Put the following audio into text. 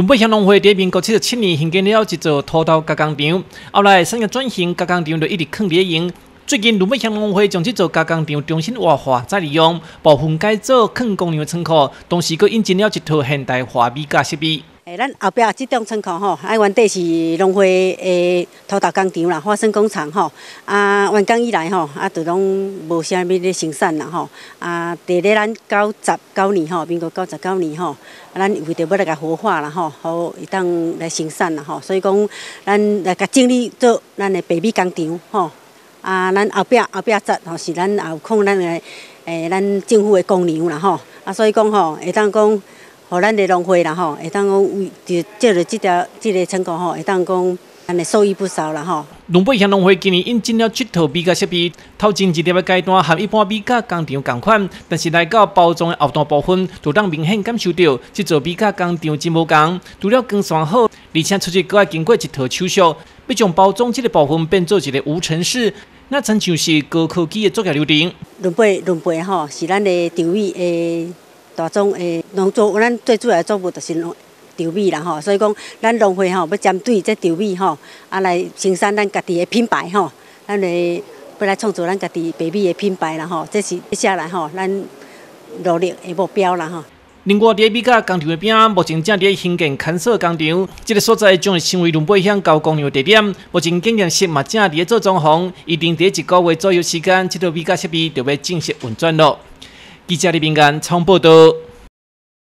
龙北乡农会在民国七十七年兴建了一座土豆加工厂，后来产业转型，加工厂就一直空在用。最近龙北乡农会将这座加工厂重新活化再利用，部分改造成工厂的仓库，同时又引进了一套现代化米加设备。诶，咱后壁即栋仓库吼，啊，原底是农会诶土豆工厂啦，花生工厂吼。啊，完工以来吼，啊，就拢无啥物咧生产啦吼。啊，伫咧咱九十九年吼，民国九十九年吼，啊咱为着要来甲活化啦吼，好会当来生产啦吼。所以讲，咱来甲整理做咱诶白米工厂吼。啊，咱后壁后壁则吼是咱后控咱诶诶，咱政府的工厂啦吼。啊，所以讲吼，会当讲。互咱的农会啦吼，会当讲为就借着即条即个成果吼，会当讲安尼受益不少啦吼。龙背乡农会今年引进了七套米加设备，头前一个阶段和一般米加工厂同款，但是来到包装的后段部分，就当明显感受到这座米加工厂真无共。除了更算好，而且出去搁要经过一套手续，要将包装这个部分变做一个无尘室，那真像是高科技的作业流程。龙背龙背吼是咱的调味诶。大众诶，农作咱最主要作物就是农稻米啦吼，所以讲咱农会吼要针对这稻米吼，啊来生产咱家己的品牌吼，咱来要来创造咱家己白米的品牌啦吼，这是接下来吼咱努力的目标啦吼。另外，伫米甲工厂的边，目前正伫兴建看守工厂，这个所在将会成为龙北乡高工业地点。目前经验室嘛正伫做装潢，一定伫一个月左右时间，这套米甲设备就要正式运转了。 기자리 빈간 청보도